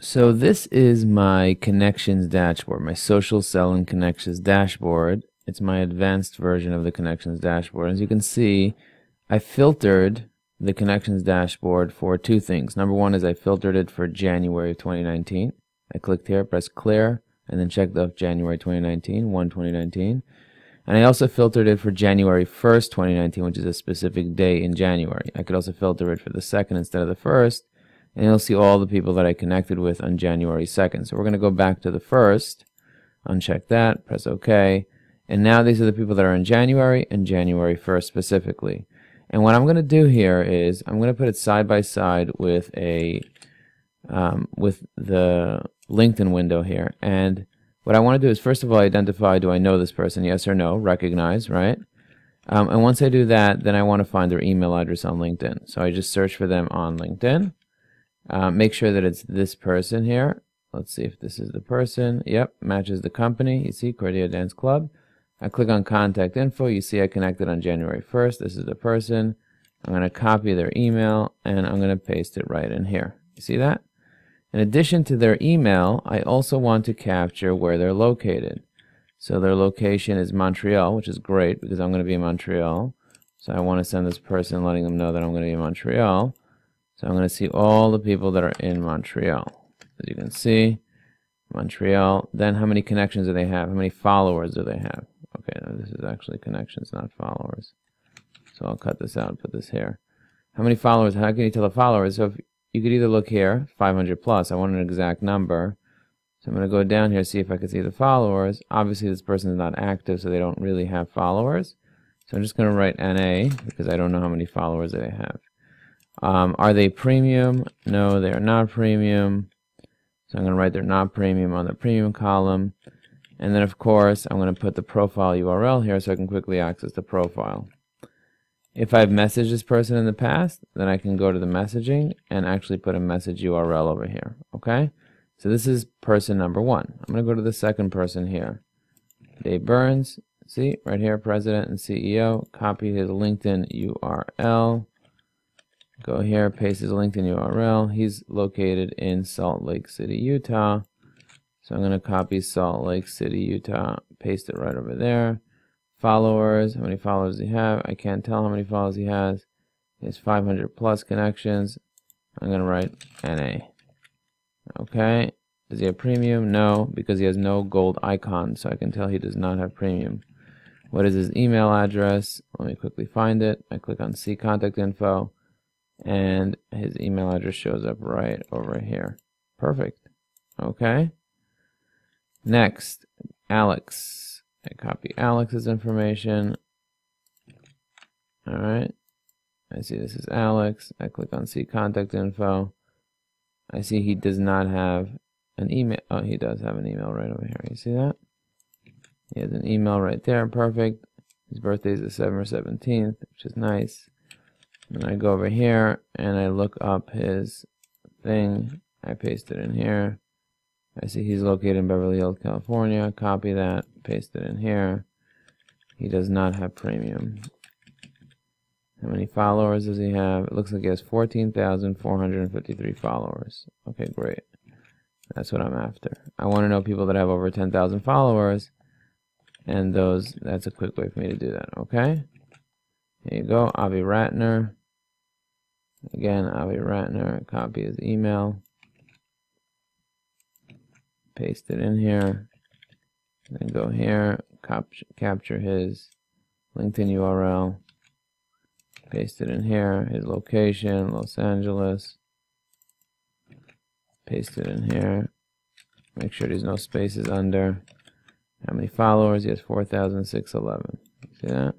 So this is my connections dashboard, my social selling connections dashboard. It's my advanced version of the connections dashboard. As you can see, I filtered the connections dashboard for two things. Number one is I filtered it for January of 2019. I clicked here, press clear, and then checked off January 2019, 1 2019. And I also filtered it for January 1st, 2019, which is a specific day in January. I could also filter it for the second instead of the first, and you'll see all the people that I connected with on January 2nd. So we're going to go back to the first, uncheck that, press OK, and now these are the people that are in January and January 1st specifically. And what I'm going to do here is I'm going to put it side by side with a um, with the LinkedIn window here. And what I want to do is first of all identify do I know this person, yes or no, recognize, right? Um, and once I do that, then I want to find their email address on LinkedIn. So I just search for them on LinkedIn. Uh, make sure that it's this person here. Let's see if this is the person. Yep, matches the company. You see, Cordia Dance Club. I click on contact info. You see I connected on January 1st. This is the person. I'm going to copy their email and I'm going to paste it right in here. You see that? In addition to their email, I also want to capture where they're located. So their location is Montreal, which is great because I'm going to be in Montreal. So I want to send this person letting them know that I'm going to be in Montreal. So I'm going to see all the people that are in Montreal. As you can see, Montreal. Then how many connections do they have? How many followers do they have? Okay, this is actually connections, not followers. So I'll cut this out and put this here. How many followers? How can you tell the followers? So if you could either look here, 500 plus. I want an exact number. So I'm going to go down here, see if I can see the followers. Obviously, this person is not active, so they don't really have followers. So I'm just going to write NA because I don't know how many followers they have. Um, are they premium? No, they are not premium. So I'm going to write they're not premium on the premium column. And then, of course, I'm going to put the profile URL here so I can quickly access the profile. If I've messaged this person in the past, then I can go to the messaging and actually put a message URL over here. Okay? So this is person number one. I'm going to go to the second person here. Dave Burns. See, right here, president and CEO. Copy his LinkedIn URL. Go here, paste his LinkedIn URL. He's located in Salt Lake City, Utah. So I'm going to copy Salt Lake City, Utah, paste it right over there. Followers, how many followers does he have? I can't tell how many followers he has. He has 500 plus connections. I'm going to write NA. Okay. Does he have premium? No, because he has no gold icon, so I can tell he does not have premium. What is his email address? Let me quickly find it. I click on see contact info, and his email address shows up right over here. Perfect. Okay. Next, Alex. I copy Alex's information. All right. I see this is Alex. I click on see contact info. I see he does not have an email. Oh, he does have an email right over here. You see that? He has an email right there. Perfect. His birthday is December 17th, which is nice. And I go over here and I look up his thing. I paste it in here. I see he's located in Beverly Hills, California. Copy that, paste it in here. He does not have premium. How many followers does he have? It looks like he has 14,453 followers. Okay, great. That's what I'm after. I want to know people that have over 10,000 followers. And those, that's a quick way for me to do that, okay? Here you go, Avi Ratner. Again, Avi Ratner, copy his email. Paste it in here, then go here, cap capture his LinkedIn URL, paste it in here, his location, Los Angeles, paste it in here, make sure there's no spaces under, how many followers, he has 4,611, see that?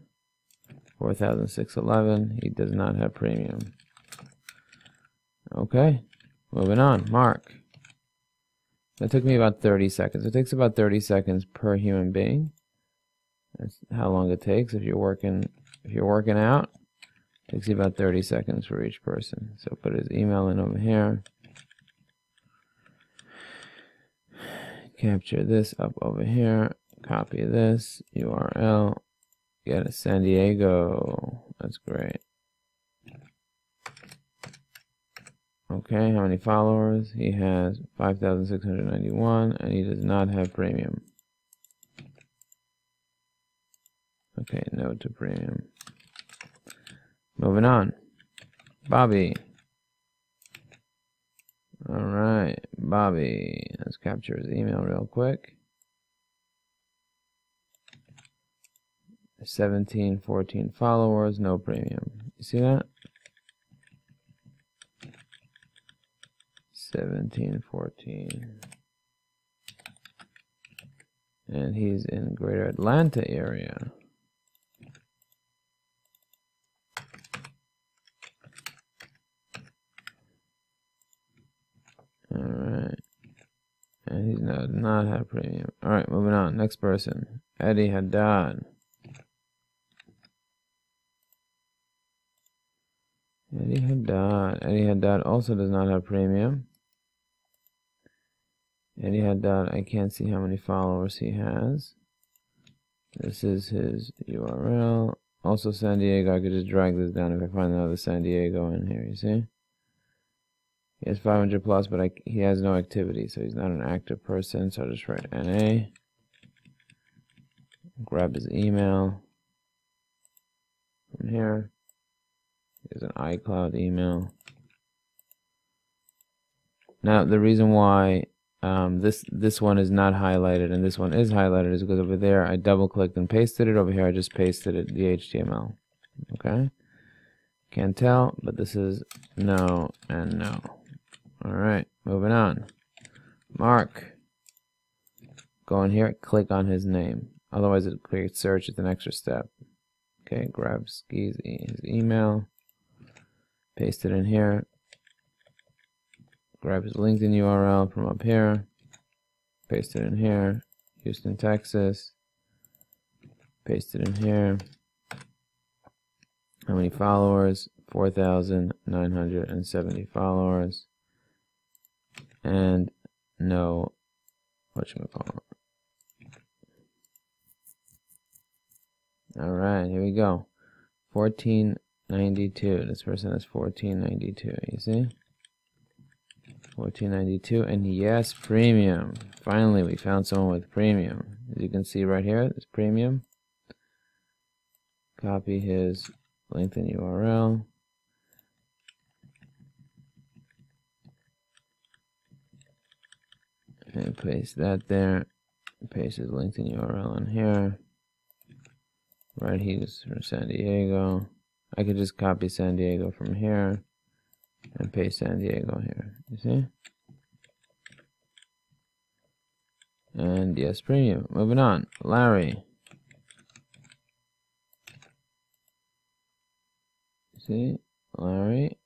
4,611, he does not have premium. Okay, moving on, Mark. That took me about 30 seconds. It takes about 30 seconds per human being. That's how long it takes if you're working if you're working out. It takes you about 30 seconds for each person. So put his email in over here. Capture this up over here. Copy this URL. Get a San Diego. That's great. Okay, how many followers? He has 5,691 and he does not have premium. Okay, no to premium. Moving on. Bobby. Alright, Bobby. Let's capture his email real quick. 17, 14 followers, no premium. You see that? 17, 14. And he's in greater Atlanta area. Alright. And he's not, not have premium. Alright, moving on. Next person. Eddie Haddad. Eddie Haddad. Eddie Haddad also does not have premium. Eddie Haddad, I can't see how many followers he has. This is his URL. Also San Diego, I could just drag this down if I find another San Diego in here, you see? He has 500 plus, but I, he has no activity, so he's not an active person. So I'll just write NA. Grab his email from here. Here's an iCloud email. Now, the reason why um, this this one is not highlighted and this one is highlighted is because over there I double clicked and pasted it. Over here I just pasted it, the HTML. Okay? Can't tell, but this is no and no. Alright, moving on. Mark. Go in here, click on his name. Otherwise it creates search, it's an extra step. Okay, grab his email. Paste it in here. Grab his LinkedIn URL from up here. Paste it in here. Houston, Texas. Paste it in here. How many followers? 4,970 followers and no whatchamacallit. Alright, here we go. 1492. This person has 1492, you see? 1492 and yes premium. Finally we found someone with premium. As you can see right here it's premium. Copy his LinkedIn URL and paste that there. Paste his LinkedIn URL in here. Right he's from San Diego I could just copy San Diego from here and paste San Diego here you see? And yes premium. Moving on. Larry. See? Larry.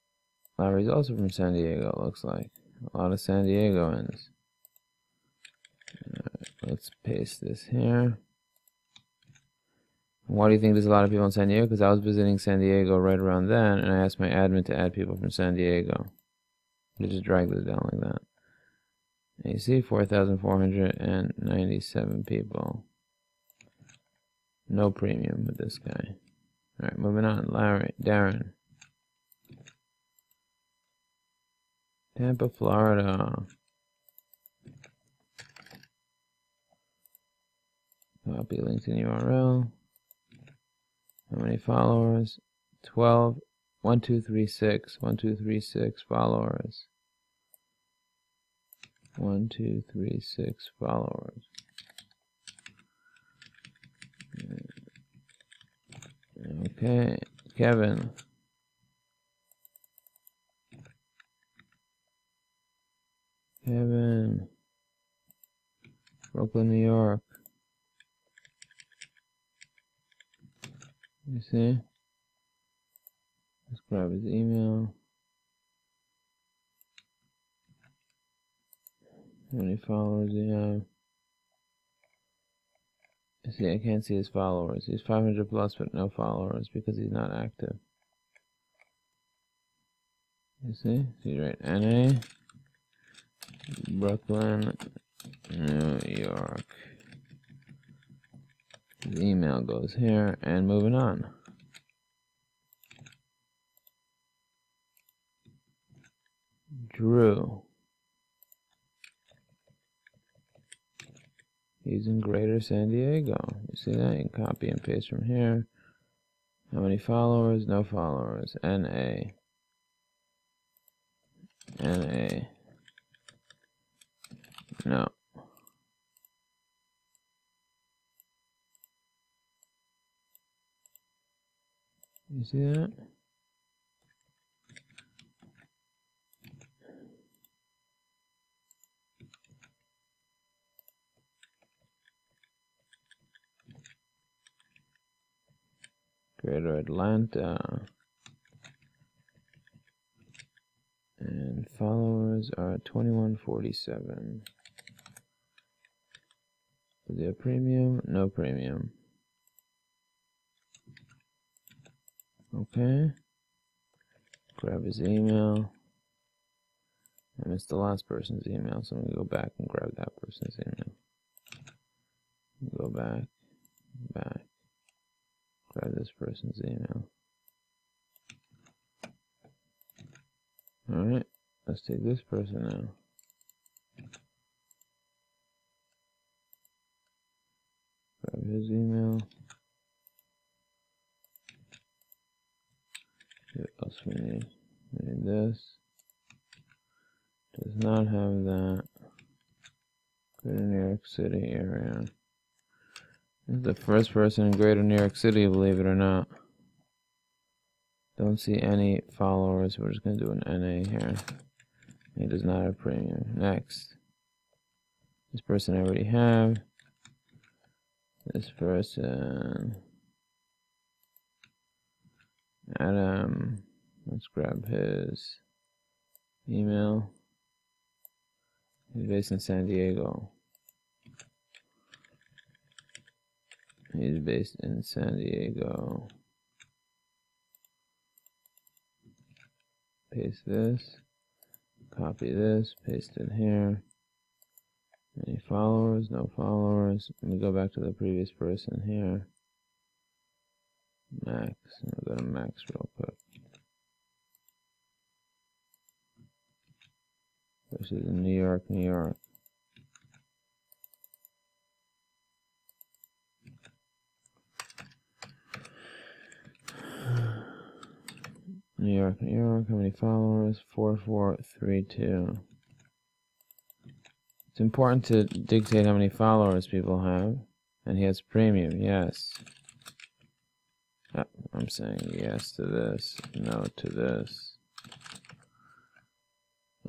Larry's also from San Diego looks like. A lot of San Diegoans. Let's paste this here. Why do you think there's a lot of people in San Diego? Because I was visiting San Diego right around then, and I asked my admin to add people from San Diego. You just drag this down like that. And you see 4,497 people. No premium with this guy. Alright, moving on. Larry, Darren. Tampa, Florida. Copy LinkedIn URL. How many followers? 12. 1236. 1236 followers. 1236 followers. Okay, Kevin. Kevin. Brooklyn, New York. You see? Let's grab his email. How many followers do you have? You see, I can't see his followers. He's 500 plus, but no followers because he's not active. You see? See right, NA, Brooklyn, New York. The email goes here and moving on. Drew. He's in Greater San Diego. You see that? You can copy and paste from here. How many followers? No followers. NA. NA. No. You see that? Greater Atlanta. And followers are 2147. Is there premium? No premium. Okay. Grab his email. I missed the last person's email, so I'm going to go back and grab that person's email. Go back, back. Grab this person's email. Alright, let's take this person now. Grab his email. What else we need? This. Does not have that. Greater New York City area. This is the first person in Greater New York City, believe it or not. Don't see any followers. We're just going to do an NA here. He does not have premium. Next. This person I already have. This person. Adam. Let's grab his email. He's based in San Diego. He's based in San Diego. Paste this. Copy this. Paste it here. Any followers? No followers. Let me go back to the previous person here. Max. I'll go to Max real quick. This is in New York, New York. New York, New York. How many followers? 4432. It's important to dictate how many followers people have. And he has premium, yes. I'm saying yes to this, no to this.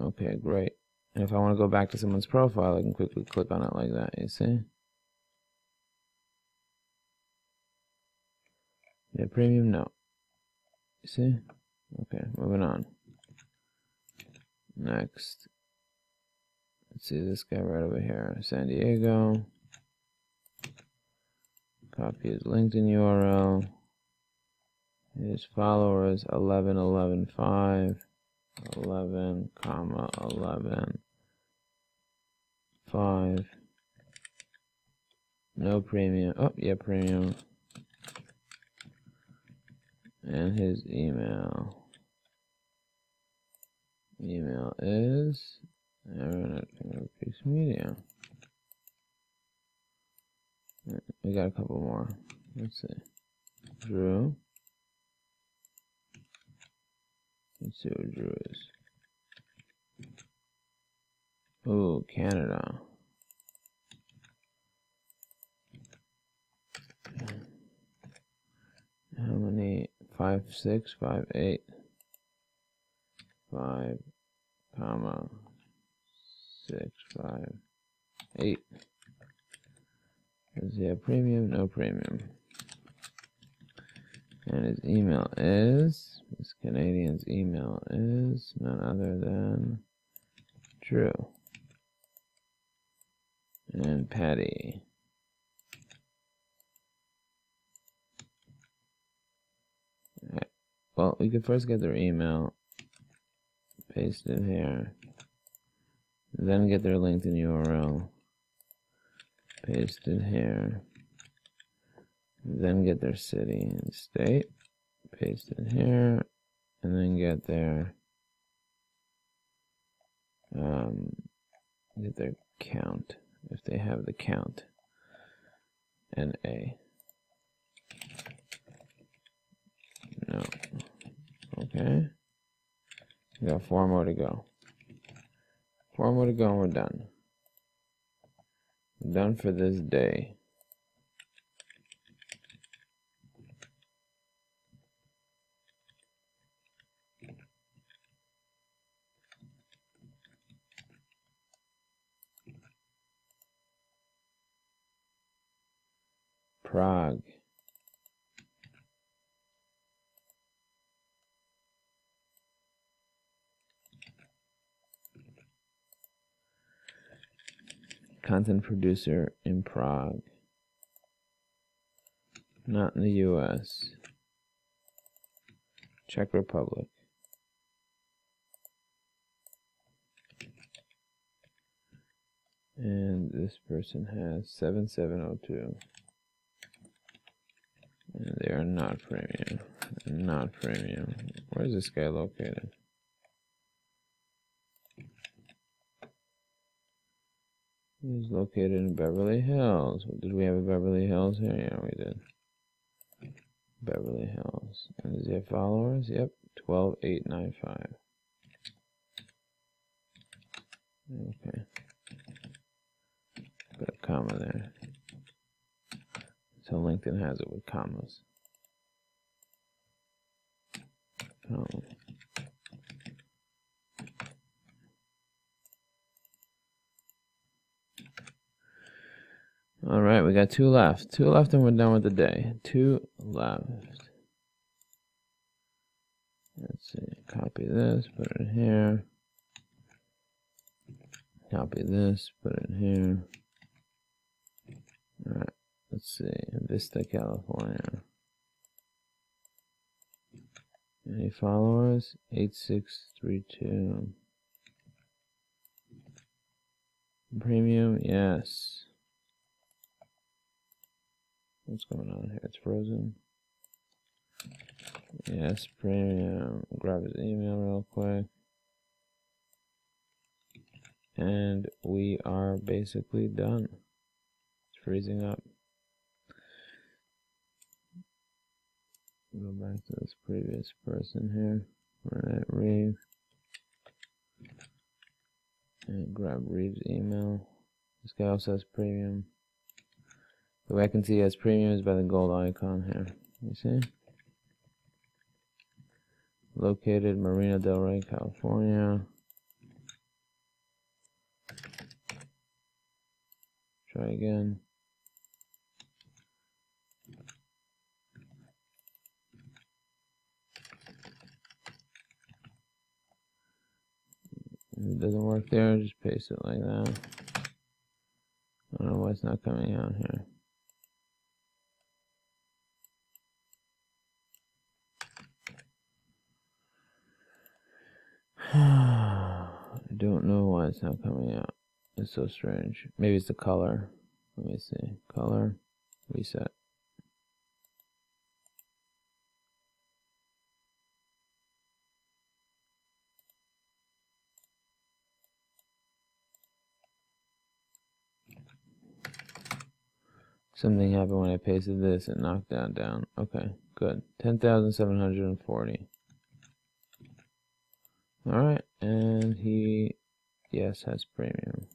Okay, great. And if I want to go back to someone's profile, I can quickly click on it like that, you see? Yeah, premium, no. You see? Okay, moving on. Next. Let's see this guy right over here. San Diego. Copy his LinkedIn URL. His followers 11 11 5 11 comma 11 5 no premium. Oh yeah premium. And his email. Email is Aaron at Media. We got a couple more. Let's see. Drew Let's see what Drew is. Oh, Canada. How many? Five, six, five, eight, five, comma, six, five, eight. Does he have premium? No premium. And his email is, this Canadian's email is none other than Drew. And Patty. Well, we could first get their email, paste it here, then get their LinkedIn URL, paste it here then get their city and state, paste it here, and then get their um, get their count if they have the count and a. No. Okay. We got four more to go. Four more to go and we're done. Done for this day Prague. Content producer in Prague. Not in the US. Czech Republic. And this person has 7702. They are not premium. Not premium. Where is this guy located? He's located in Beverly Hills. Did we have a Beverly Hills here? Yeah, we did. Beverly Hills. And does he have followers? Yep. 12895. Okay. Put a comma there. So LinkedIn has it with commas. Oh. All right, we got two left. Two left and we're done with the day. Two left. Let's see. Copy this, put it here. Copy this, put it here. All right. Let's see, Vista, California. Any followers? 8632. Premium, yes. What's going on here? It's frozen. Yes, premium. Grab his email real quick. And we are basically done. It's freezing up. Go back to this previous person here. Run Reeve. And grab Reeve's email. This guy also has premium. The way I can see he has premium is by the gold icon here. You see? Located Marina Del Rey, California. Try again. Doesn't work there, just paste it like that. I don't know why it's not coming out here. I don't know why it's not coming out. It's so strange. Maybe it's the color. Let me see. Color. Reset. Something happened when I pasted this and knocked that down. Okay, good. 10,740. Alright, and he, yes, has premium.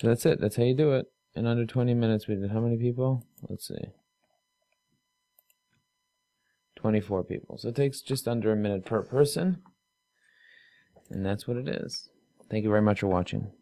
So that's it. That's how you do it. In under 20 minutes, we did how many people? Let's see. 24 people. So it takes just under a minute per person. And that's what it is. Thank you very much for watching.